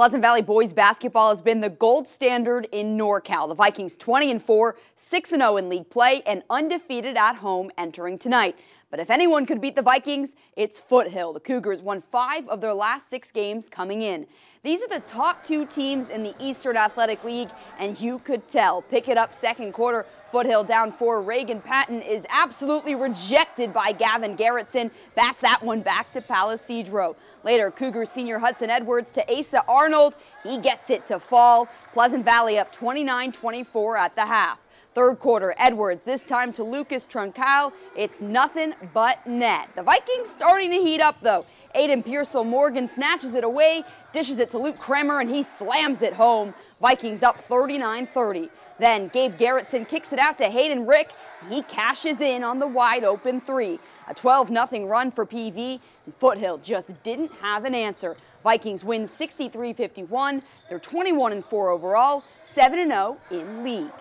Pleasant Valley boys basketball has been the gold standard in NorCal. The Vikings 20 and 4, 6 and 0 in league play and undefeated at home entering tonight. But if anyone could beat the Vikings, it's Foothill. The Cougars won 5 of their last 6 games coming in. These are the top two teams in the Eastern Athletic League, and you could tell. Pick it up second quarter. Foothill down four. Reagan Patton is absolutely rejected by Gavin Garrettson. Bats that one back to Palisadro. Later, Cougar senior Hudson Edwards to Asa Arnold. He gets it to fall. Pleasant Valley up 29-24 at the half. Third quarter, Edwards, this time to Lucas Troncal. It's nothing but net. The Vikings starting to heat up, though. Aiden Pearsall Morgan snatches it away, dishes it to Luke Kremer, and he slams it home. Vikings up 39-30. Then Gabe Garrettson kicks it out to Hayden Rick. He cashes in on the wide open three. A 12-0 run for PV, and Foothill just didn't have an answer. Vikings win 63-51. They're 21-4 overall, 7-0 in league.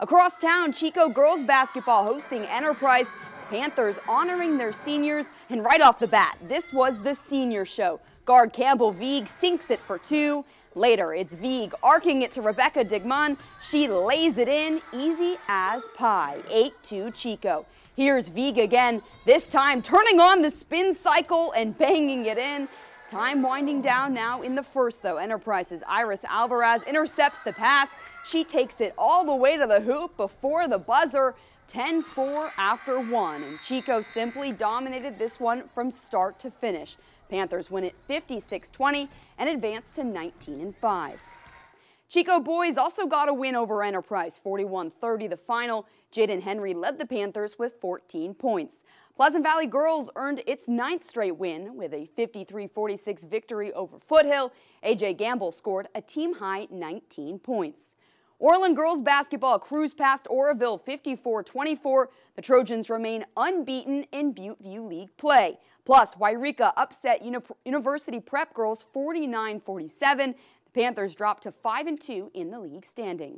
Across town, Chico girls basketball hosting Enterprise. Panthers honoring their seniors. And right off the bat, this was the senior show. Guard Campbell Vieg sinks it for two. Later, it's Vieg arcing it to Rebecca Digman. She lays it in, easy as pie. 8-2 Chico. Here's Vieg again, this time turning on the spin cycle and banging it in. Time winding down now in the first, though. Enterprise's Iris Alvarez intercepts the pass. She takes it all the way to the hoop before the buzzer. 10-4 after one, and Chico simply dominated this one from start to finish. Panthers win it 56-20 and advance to 19 5. Chico boys also got a win over Enterprise, 41-30 the final. Jaden Henry led the Panthers with 14 points. Pleasant Valley girls earned its ninth straight win with a 53-46 victory over Foothill. AJ Gamble scored a team-high 19 points. Orland girls basketball cruised past Oroville 54-24. The Trojans remain unbeaten in Butte View League play. Plus, Yreka upset Uni University Prep girls 49-47. The Panthers dropped to 5-2 in the league standings.